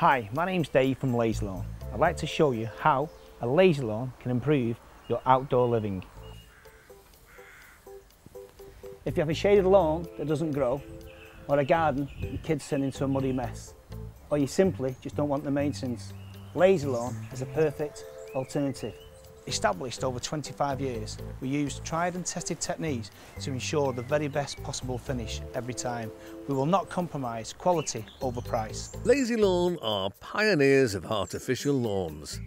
Hi, my name's Dave from Lazy Lawn. I'd like to show you how a lazy lawn can improve your outdoor living. If you have a shaded lawn that doesn't grow, or a garden your kids turn into a muddy mess, or you simply just don't want the maintenance, Lazy Lawn is a perfect alternative. Established over 25 years, we use tried and tested techniques to ensure the very best possible finish every time. We will not compromise quality over price. Lazy Lawn are pioneers of artificial lawns.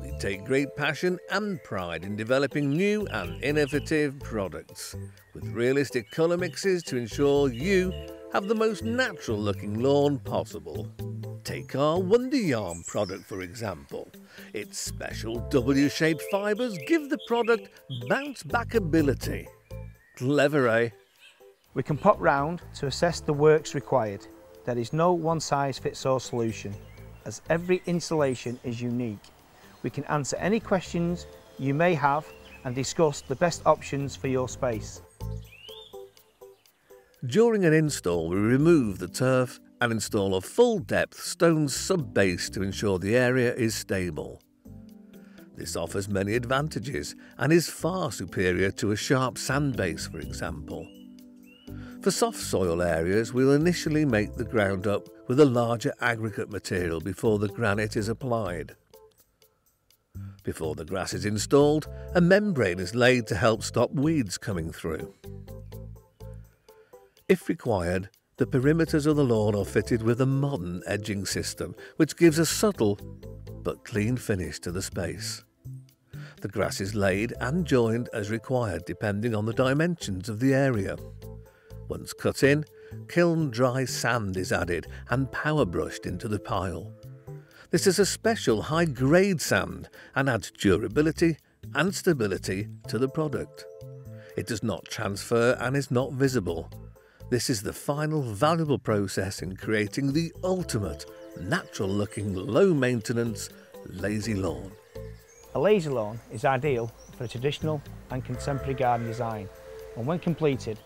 We take great passion and pride in developing new and innovative products with realistic colour mixes to ensure you have the most natural looking lawn possible. Take our Wonder Yarn product for example. Its special W-shaped fibres give the product bounce back ability. Clever, eh? We can pop round to assess the works required. There is no one size fits all solution, as every installation is unique. We can answer any questions you may have and discuss the best options for your space. During an install, we remove the turf and install a full depth stone sub base to ensure the area is stable. This offers many advantages and is far superior to a sharp sand base, for example. For soft soil areas, we'll initially make the ground up with a larger aggregate material before the granite is applied. Before the grass is installed, a membrane is laid to help stop weeds coming through. If required, the perimeters of the lawn are fitted with a modern edging system, which gives a subtle but clean finish to the space. The grass is laid and joined as required depending on the dimensions of the area. Once cut in, kiln dry sand is added and power brushed into the pile. This is a special high grade sand and adds durability and stability to the product. It does not transfer and is not visible, this is the final valuable process in creating the ultimate, natural looking, low maintenance, lazy lawn. A lazy lawn is ideal for a traditional and contemporary garden design and when completed,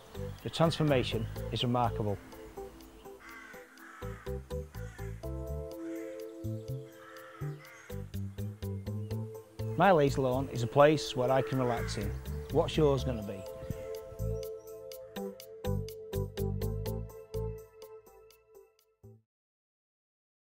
the transformation is remarkable. My lazy lawn is a place where I can relax in. What's yours going to be?